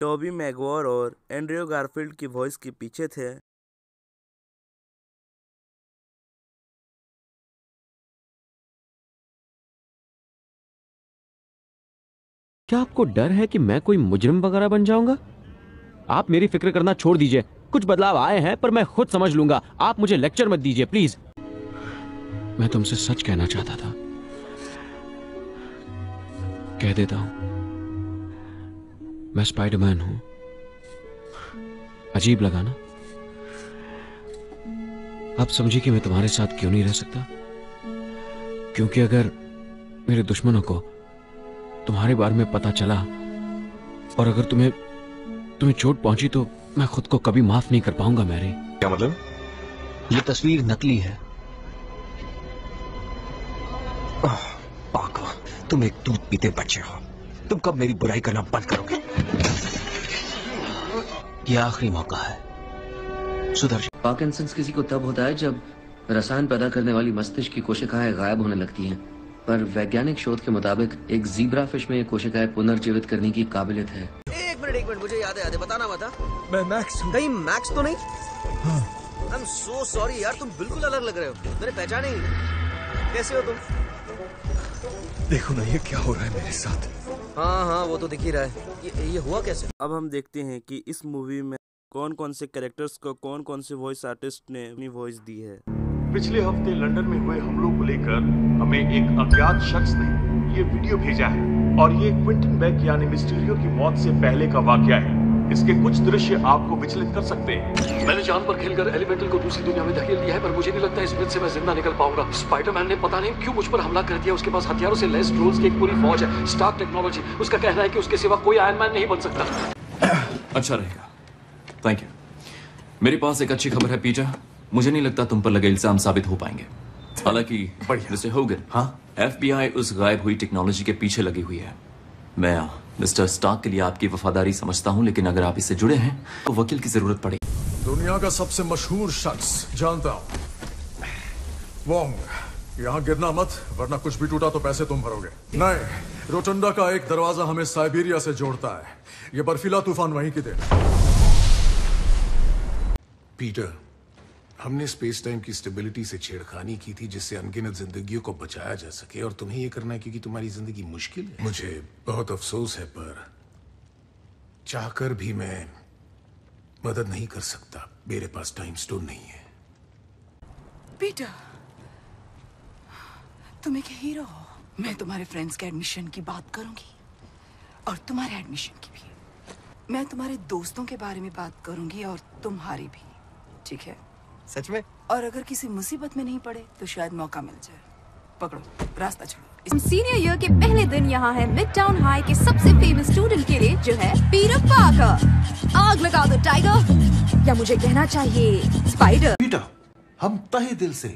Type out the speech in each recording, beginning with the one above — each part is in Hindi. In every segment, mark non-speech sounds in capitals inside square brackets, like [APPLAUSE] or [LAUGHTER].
टॉबी मैगवार और एंड्रयू गारफील्ड की वॉइस के पीछे थे। क्या आपको डर है कि मैं कोई मुजरिम वगैरह बन जाऊँगा? आप मेरी फ़िक्र करना छोड़ दीजिए। कुछ बदलाव आए हैं, पर मैं खुद समझ लूँगा। आप मुझे लेक्चर मत दीजिए, प्लीज़। मैं तुमसे सच कहना चाहता था। कह देता हूँ। मैं स्पाइडरमैन हूँ। अजीब लगा ना? आप समझिए कि मैं तुम्हारे साथ क्यों नहीं रह सकता? क्योंकि अगर मेरे दुश्मनों को तुम्हारे बारे में पता चला और अगर तुम्हें तुम्हें चोट पहुँची तो मैं खुद को कभी माफ़ नहीं कर पाऊँगा मैरी। क्या मतलब? ये तस्वीर नकली है। आह, पागल। तुम एक दूध पीते बच्चे हो। तुम कब मेरी बुराई करना बंद करोगे? ये आखिरी मौका है। सुधर जाओ। पार्किंसंस किसी को तब होता है जब रसायन पैदा करने वाली मस्तिष्क की कोशिकाएँ गायब होने लगती हैं। पर वैज्ञानिक शोध के मुताबिक एक जीब्रा फ़िश में ये कोशिकाएँ पुनर्जीवित करने की काबिलियत है। एक मिनट एक मिनट मुझे याद है याद है बताना बता मैं मैक्स हूँ। कहीं मैक्स तो नहीं? आई एम सो सॉरी यार तुम बिल्कुल अलग लग रहे हो। मैंने पहचाने ही कैसे हो तुम? देखो ना ये क्या हो रहा है मेरे साथ। हाँ हाँ वो तो दिख ही रहा है। ये ये हुआ कैसे? अब हम देखते हैं कि इस मूवी में कौन कौन से कैरेक्टर्स को कौन कौन से वॉइस आर्टिस्ट ने अपनी वॉइस दी है। पिछले हफ़्ते लंदन में हुए हमलों को लेकर हमें एक अज्ञात शख्स ने ये वीडियो भेजा है। और ये क्विंटन बेक यानी मिस्टीरियो की मौत से पहले का वाक्य है। इसके कुछ दृश्य आपको विचलित कर सकते हैं। मैंने जान पर खेलकर एलिमेंटल को दूसरी दुनिया में धकेल दिया है पर मुझे नहीं लगता इस से मैं ज़िंदा निकल पाऊँगा। स्पाइडरमैन ने पता नहीं क्यों मुझ पर हमला कर दिया उसके पास हथियारों से लेस ड्रोन्स की एक पूरी फौज है स्टार्क टेक्नोलॉजी उसका कहना है कि उसके सिवा कोई आयरन मैन नहीं बन सकता। [COUGHS] अच्छा रहेगा। थैंक यू मेरे पास एक अच्छी खबर है पीटर मुझे नहीं लगता तुम पर लगे इल्ज़ाम साबित हो पाएँगे। हालाँकि मिस्टर होगन हाँ? एफबीआई उस गायब हुई टेक्नोलॉजी के पीछे लगी हुई है। मैं मिस्टर स्टार्क के लिए आपकी वफादारी समझता हूँ, लेकिन अगर आप इससे जुड़े हैं तो वकील की ज़रूरत पड़े दुनिया का सबसे मशहूर शख्स, जानता हूँ। वोंग, यहाँ गिरना मत, वरना कुछ भी टूटा तो पैसे तुम भरोगे। नहीं रोटंडा का एक दरवाज़ा हमें साइबेरिया से जोड़ता है। ये बर्फीला तूफ़ान वहीं की देन। पीटर हमने स्पेस टाइम की स्टेबिलिटी से छेड़खानी की थी जिससे अनगिनत जिंदगियों को बचाया जा सके और तुम्हें ये करना है क्योंकि तुम्हारी ज़िंदगी मुश्किल है। मुझे बहुत अफसोस है, पर चाहकर भी मैं मदद नहीं कर सकता। मेरे पास टाइम स्टोन नहीं है। पीटर तुम एक हीरो हो। मैं तुम्हारे फ्रेंड्स के एडमिशन की बात करूँगी और तुम्हारे एडमिशन की भी। मैं तुम्हारे दोस्तों के बारे में बात करूँगी और तुम्हारी भी, ठीक है? सच में? और अगर किसी मुसीबत में नहीं पड़े तो शायद मौका मिल जाए। पकड़ो रास्ता छोड़ो। सीनियर ईयर के पहले दिन यहाँ है मिड टाउन हाई के सबसे फ़ेमस स्टूडेंट के लिए जो है पीटर पार्कर आग लगा दो टाइगर या मुझे कहना चाहिए स्पाइडर पीटर हम तहे दिल से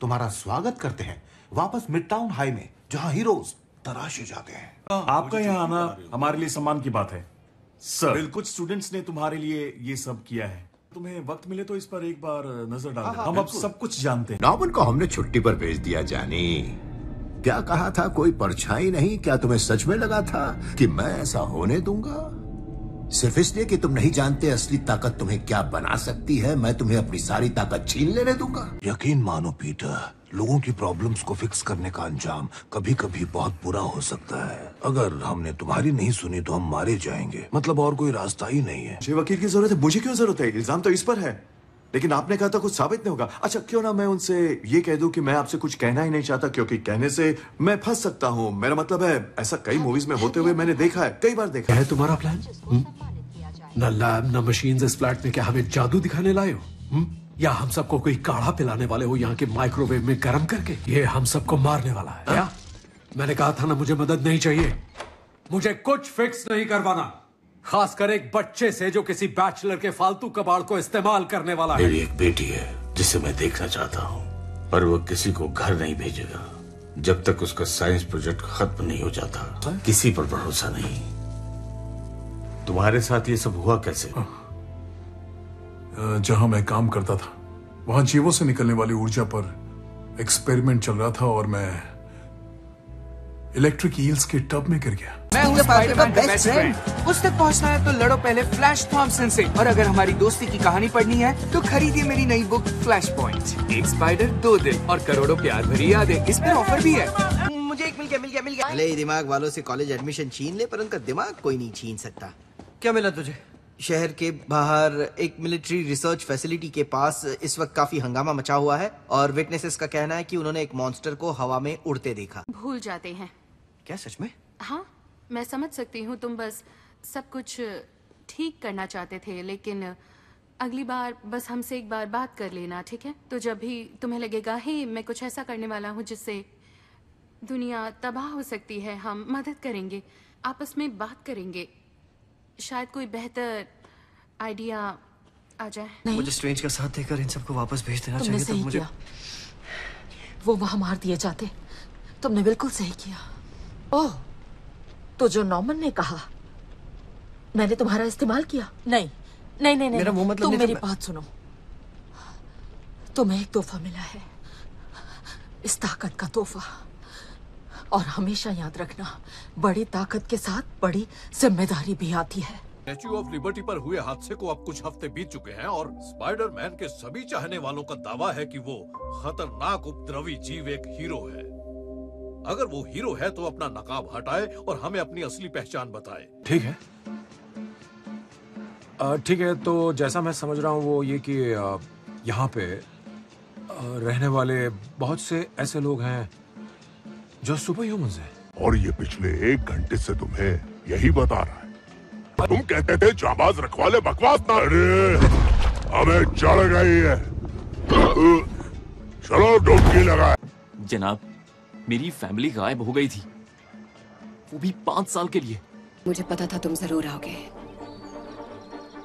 तुम्हारा स्वागत करते हैं वापस मिड टाउन हाई में जहाँ हीरोज तराशे जाते हैं। आपका यहाँ आना हमारे लिए सम्मान की बात है। सर कुछ स्टूडेंट्स ने तुम्हारे लिए ये सब किया है। तुम्हें वक्त मिले तो इस पर एक बार नज़र डाल देना। हम अब सब कुछ जानते हैं। नॉबन को हमने छुट्टी पर भेज दिया जानी। क्या कहा था कोई परछाई नहीं? क्या तुम्हें सच में लगा था कि मैं ऐसा होने दूँगा? सिर्फ़ इसलिए कि तुम नहीं जानते असली ताकत तुम्हें क्या बना सकती है मैं तुम्हें अपनी सारी ताकत छीन लेने दूँगा। यकीन मानो पीटर लोगों की प्रॉब्लम्स को फिक्स करने का अंजाम कभी कभी बहुत बुरा हो सकता है। अगर हमने तुम्हारी नहीं सुनी तो हम मारे जाएँगे। मतलब और कोई रास्ता ही नहीं है। वकील की ज़रूरत है मुझे क्यों ज़रूरत है? इल्ज़ाम तो इस पर है। लेकिन आपने कहा था कुछ साबित नहीं होगा। अच्छा क्यों ना मैं उनसे ये कह दूँ कि मैं आपसे कुछ कहना ही नहीं चाहता क्योंकि कहने से मैं फंस सकता हूँ। मेरा मतलब है ऐसा कई मूवीज़ में होते हुए मैंने देखा है कई बार देखा है। तुम्हारा प्लान न लैब न मशीन इस फ्लैट में क्या हमें जादू दिखाने लाए हो? या हम सबको कोई काढ़ा पिलाने वाले हो यहाँ के माइक्रोवेव में गर्म करके? ये हम सबको मारने वाला है क्या मैंने कहा था ना मुझे मदद नहीं चाहिए। मुझे कुछ फिक्स नहीं करवाना। खासकर एक बच्चे से जो किसी बैचलर के फालतू कबाड़ को इस्तेमाल करने वाला है। मेरी एक बेटी है जिसे मैं देखना चाहता हूँ पर वो किसी को घर नहीं भेजेगा जब तक उसका साइंस प्रोजेक्ट खत्म नहीं हो जाता। है? किसी पर भरोसा नहीं। तुम्हारे साथ ये सब हुआ कैसे? जहाँ मैं काम करता था वहाँ जीवों से निकलने वाली ऊर्जा पर एक्सपेरिमेंट चल रहा था और मैं इलेक्ट्रिक ईल्स के टब में गिर गया। मैं हूँ स्पाइडर का बेस्ट फ्रेंड उस तक पहुँचना है तो लड़ो पहले फ्लैश थॉमसन से। और अगर हमारी दोस्ती की कहानी पढ़नी है तो खरीदिए मेरी नई बुक फ्लैश पॉइंट एक स्पाइडर दो दिन और करोड़ों प्यार भरी यादें। इस पर ऑफ़र भी है। मुझे एक मिल गया मिल गया मिल गया। भले ही दिमाग वालों से कॉलेज एडमिशन छीन ले पर उनका दिमाग कोई नहीं छीन सकता। क्या मिला तुझे? शहर के बाहर एक मिलिट्री रिसर्च फैसिलिटी के पास इस वक्त काफ़ी हंगामा मचा हुआ है और विटनेसेस का कहना है कि उन्होंने एक मॉन्स्टर को हवा में उड़ते देखा। भूल जाते हैं। क्या सच में? हाँ मैं समझ सकती हूँ तुम बस सब कुछ ठीक करना चाहते थे लेकिन अगली बार बस हमसे एक बार बात कर लेना ठीक है? तो जब भी तुम्हें लगेगा हे मैं कुछ ऐसा करने वाला हूँ जिससे दुनिया तबाह हो सकती है हम मदद करेंगे आपस में बात करेंगे। शायद कोई बेहतर आइडिया आ जाए। मुझे स्ट्रेंज का साथ देकर इन सबको वापस भेज देना चाहिए तो मुझे किया। वो वहाँ मार दिए जाते। तुमने बिल्कुल सही किया। ओह तो जो नॉमन ने कहा मैंने तुम्हारा इस्तेमाल किया। नहीं नहीं नहीं नहीं मेरा वो मतलब तुम मेरी बात सुनो। तुम्हें एक तोहफा मिला है। इस ताकत का तोहफा। और हमेशा याद रखना बड़ी ताकत के साथ बड़ी ज़िम्मेदारी भी आती है। स्टैच्यू ऑफ़ लिबर्टी पर हुए हादसे को अब कुछ हफ़्ते बीत चुके हैं और स्पाइडरमैन के सभी चाहने वालों का दावा है कि वो खतरनाक उपद्रवी जीव एक हीरो है। अगर वो हीरो है तो अपना नकाब हटाए और हमें अपनी असली पहचान बताए। ठीक है। ठीक है तो जैसा मैं समझ रहा हूँ वो ये कि यहाँ पे रहने वाले बहुत से ऐसे लोग हैं जो सुपर ह्यूमंस हैं। और ये पिछले एक घंटे से तुम्हें यही बता रहा है। तुम कहते थे जाबाज रखवाले बकवास ना अरे हमें चढ़ गई है। चलो डुबकी लगा जनाब मेरी फैमिली गायब हो गई थी। वो भी पाँच साल के लिए। मुझे पता था तुम ज़रूर आओगे।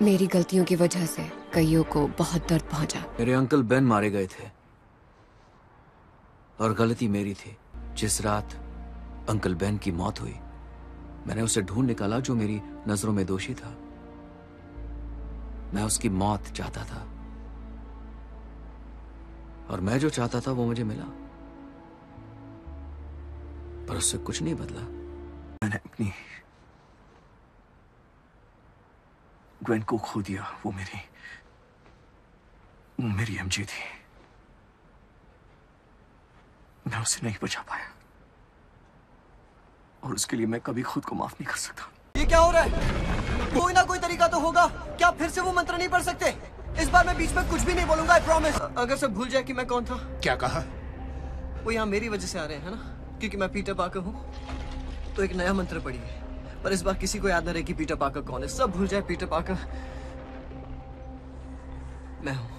मेरी गलतियों की वजह से कईयों को बहुत दर्द पहुँचा। मेरे अंकल बेन मारे गए थे। और गलती मेरी थी। जिस रात अंकल बेन की मौत हुई मैंने उसे ढूंढ निकाला जो मेरी नज़रों में दोषी था। मैं उसकी मौत चाहता था। और मैं जो चाहता था वो मुझे मिला। पर उससे कुछ नहीं बदला। मैंने अपनी ग्वेन को खो दिया वो मेरी वो मेरी एमजी थी। मैं उसे नहीं बचा पाया। और उसके लिए मैं कभी खुद को माफ़ नहीं कर सकता। ये क्या हो रहा है? कोई ना कोई तरीका तो होगा। क्या फिर से वो मंत्र नहीं पढ़ सकते? इस बार मैं बीच में कुछ भी नहीं बोलूँगा आई प्रॉमिस अगर सब भूल जाए कि मैं कौन था? क्या कहा? वो यहाँ मेरी वजह से आ रहे हैं है ना? क्योंकि मैं पीटर पाकर हूँ तो एक नया मंत्र पढ़िए पर इस बार किसी को याद न रहे कि पीटर पाकर कौन है। सब भूल जाए पीटर पाकर। मैं हूँ।